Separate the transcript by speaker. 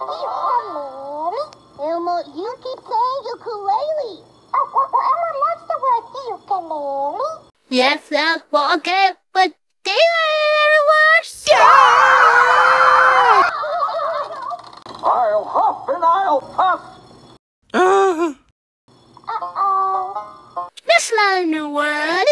Speaker 1: ukulele. Elmo, you keep saying ukulele.
Speaker 2: Oh, well, well, Elmo loves the word ukulele.
Speaker 3: Yes, that's okay, but daylight wash. Yeah!
Speaker 4: I'll huff and I'll puff.
Speaker 2: Uh-oh.
Speaker 3: That's not a new word.